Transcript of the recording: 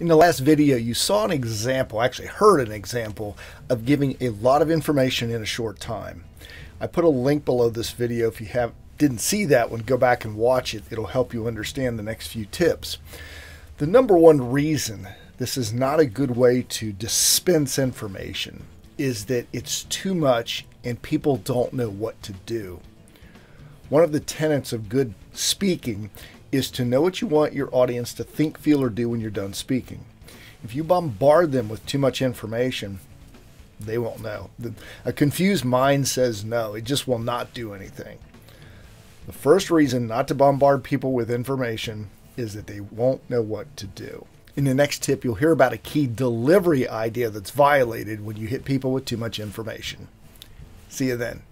In the last video, you saw an example, actually heard an example, of giving a lot of information in a short time. I put a link below this video. If you have didn't see that one, go back and watch it. It'll help you understand the next few tips. The number one reason this is not a good way to dispense information is that it's too much and people don't know what to do. One of the tenets of good speaking is to know what you want your audience to think, feel, or do when you're done speaking. If you bombard them with too much information, they won't know. A confused mind says no, it just will not do anything. The first reason not to bombard people with information is that they won't know what to do. In the next tip, you'll hear about a key delivery idea that's violated when you hit people with too much information. See you then.